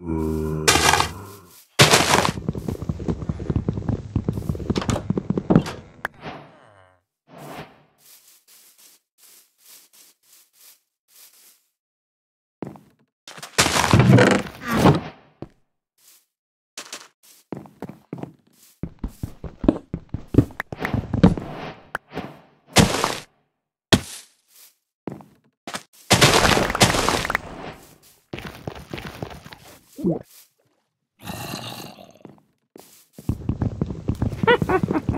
Mm. Ha ha ha!